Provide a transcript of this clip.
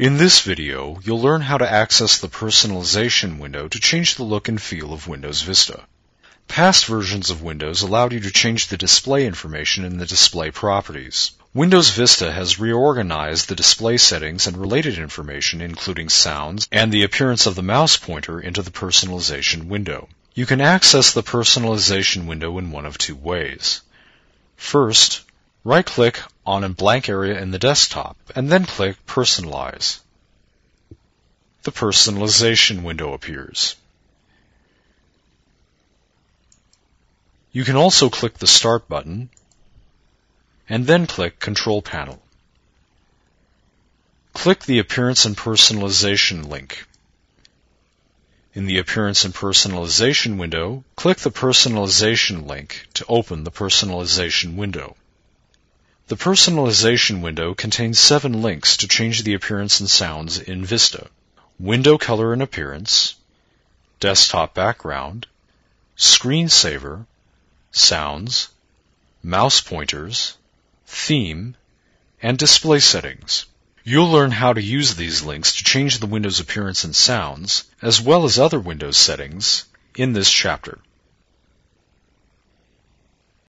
In this video, you'll learn how to access the personalization window to change the look and feel of Windows Vista. Past versions of Windows allowed you to change the display information in the display properties. Windows Vista has reorganized the display settings and related information, including sounds and the appearance of the mouse pointer, into the personalization window. You can access the personalization window in one of two ways. First, Right-click on a blank area in the desktop and then click Personalize. The personalization window appears. You can also click the Start button and then click Control Panel. Click the Appearance and Personalization link. In the Appearance and Personalization window, click the Personalization link to open the Personalization window. The personalization window contains seven links to change the appearance and sounds in Vista. Window color and appearance, desktop background, screensaver, sounds, mouse pointers, theme, and display settings. You'll learn how to use these links to change the Windows appearance and sounds, as well as other Windows settings, in this chapter.